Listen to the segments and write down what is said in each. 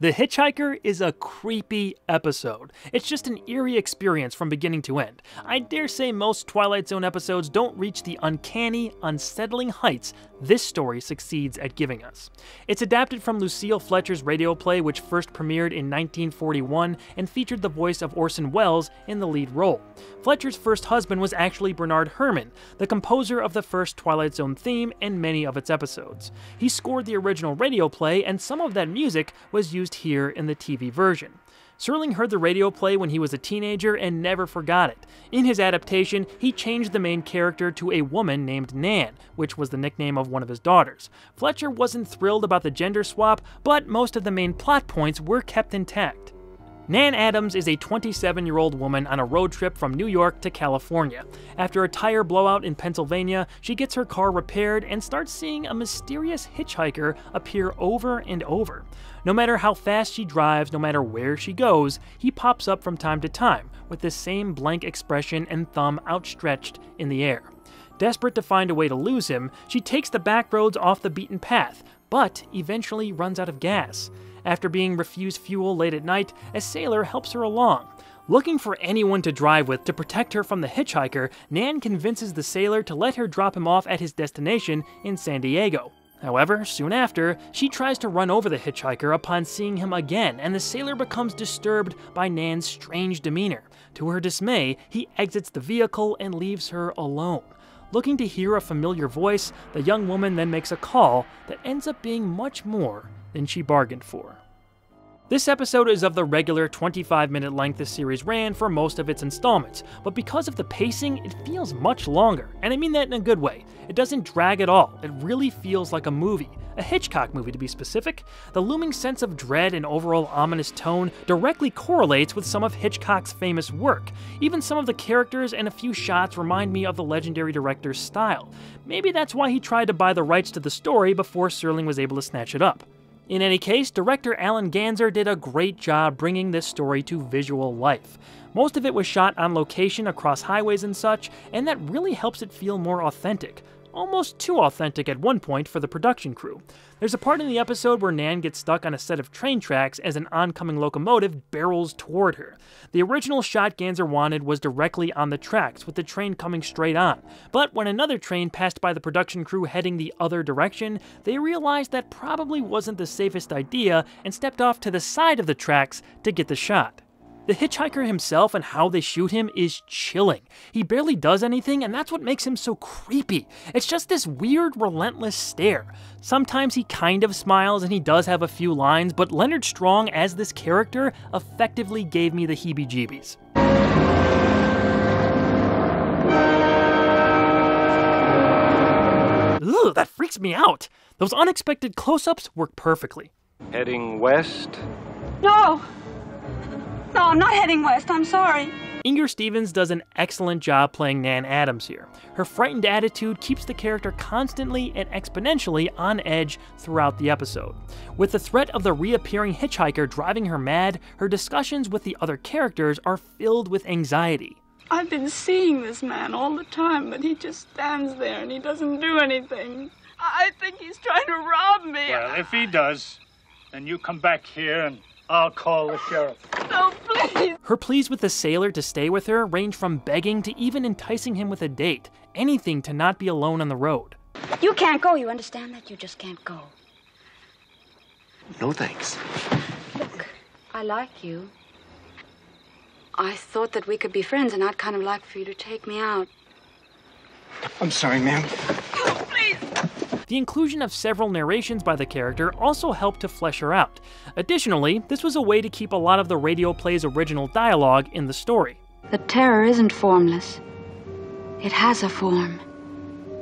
The Hitchhiker is a creepy episode. It's just an eerie experience from beginning to end. I dare say most Twilight Zone episodes don't reach the uncanny, unsettling heights this story succeeds at giving us. It's adapted from Lucille Fletcher's radio play, which first premiered in 1941 and featured the voice of Orson Welles in the lead role. Fletcher's first husband was actually Bernard Herrmann, the composer of the first Twilight Zone theme and many of its episodes. He scored the original radio play, and some of that music was used here in the TV version. Serling heard the radio play when he was a teenager and never forgot it. In his adaptation, he changed the main character to a woman named Nan, which was the nickname of one of his daughters. Fletcher wasn't thrilled about the gender swap, but most of the main plot points were kept intact. Nan Adams is a 27 year old woman on a road trip from New York to California. After a tire blowout in Pennsylvania, she gets her car repaired and starts seeing a mysterious hitchhiker appear over and over. No matter how fast she drives, no matter where she goes, he pops up from time to time with the same blank expression and thumb outstretched in the air. Desperate to find a way to lose him, she takes the back roads off the beaten path, but eventually runs out of gas. After being refused fuel late at night, a sailor helps her along. Looking for anyone to drive with to protect her from the hitchhiker, Nan convinces the sailor to let her drop him off at his destination in San Diego. However, soon after, she tries to run over the hitchhiker upon seeing him again, and the sailor becomes disturbed by Nan's strange demeanor. To her dismay, he exits the vehicle and leaves her alone. Looking to hear a familiar voice, the young woman then makes a call that ends up being much more than she bargained for. This episode is of the regular 25 minute length the series ran for most of its installments, but because of the pacing, it feels much longer, and I mean that in a good way. It doesn't drag at all, it really feels like a movie. A Hitchcock movie to be specific. The looming sense of dread and overall ominous tone directly correlates with some of Hitchcock's famous work. Even some of the characters and a few shots remind me of the legendary director's style. Maybe that's why he tried to buy the rights to the story before Serling was able to snatch it up. In any case, director Alan Ganzer did a great job bringing this story to visual life. Most of it was shot on location across highways and such, and that really helps it feel more authentic almost too authentic at one point for the production crew. There's a part in the episode where Nan gets stuck on a set of train tracks as an oncoming locomotive barrels toward her. The original shot Ganzer wanted was directly on the tracks, with the train coming straight on. But when another train passed by the production crew heading the other direction, they realized that probably wasn't the safest idea and stepped off to the side of the tracks to get the shot. The hitchhiker himself and how they shoot him is chilling. He barely does anything, and that's what makes him so creepy. It's just this weird, relentless stare. Sometimes he kind of smiles and he does have a few lines, but Leonard Strong as this character effectively gave me the heebie jeebies. Ugh, that freaks me out. Those unexpected close ups work perfectly. Heading west? No! No, I'm not heading west. I'm sorry. Inger Stevens does an excellent job playing Nan Adams here. Her frightened attitude keeps the character constantly and exponentially on edge throughout the episode. With the threat of the reappearing hitchhiker driving her mad, her discussions with the other characters are filled with anxiety. I've been seeing this man all the time, but he just stands there and he doesn't do anything. I think he's trying to rob me. Well, if he does, then you come back here and I'll call the sheriff. No, please. Her pleas with the sailor to stay with her range from begging to even enticing him with a date. Anything to not be alone on the road. You can't go, you understand that? You just can't go. No thanks. Look, I like you. I thought that we could be friends, and I'd kind of like for you to take me out. I'm sorry, ma'am. The inclusion of several narrations by the character also helped to flesh her out. Additionally, this was a way to keep a lot of the radio play's original dialogue in the story. The terror isn't formless, it has a form.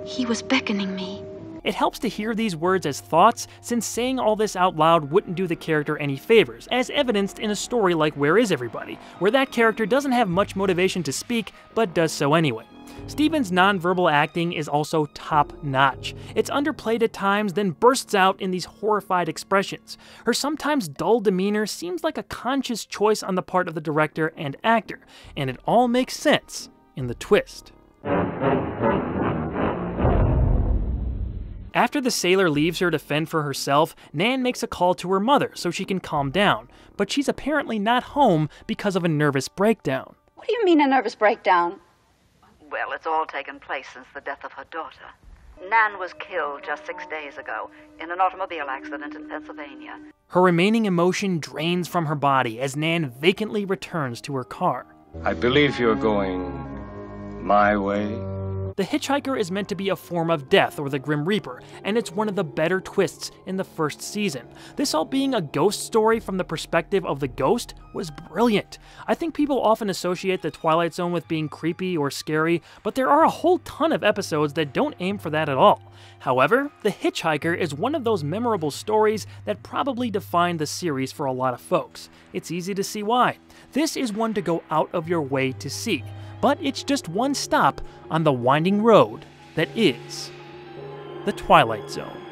He was beckoning me. It helps to hear these words as thoughts, since saying all this out loud wouldn't do the character any favors, as evidenced in a story like Where Is Everybody, where that character doesn't have much motivation to speak, but does so anyway. Stevens' nonverbal acting is also top notch. It's underplayed at times, then bursts out in these horrified expressions. Her sometimes dull demeanor seems like a conscious choice on the part of the director and actor, and it all makes sense in the twist. After the sailor leaves her to fend for herself, Nan makes a call to her mother so she can calm down, but she's apparently not home because of a nervous breakdown. What do you mean a nervous breakdown? Well, it's all taken place since the death of her daughter. Nan was killed just six days ago in an automobile accident in Pennsylvania. Her remaining emotion drains from her body as Nan vacantly returns to her car. I believe you're going my way. The Hitchhiker is meant to be a form of death or the Grim Reaper, and it's one of the better twists in the first season. This all being a ghost story from the perspective of the ghost was brilliant. I think people often associate The Twilight Zone with being creepy or scary, but there are a whole ton of episodes that don't aim for that at all. However, The Hitchhiker is one of those memorable stories that probably defined the series for a lot of folks. It's easy to see why. This is one to go out of your way to see but it's just one stop on the winding road that is the Twilight Zone.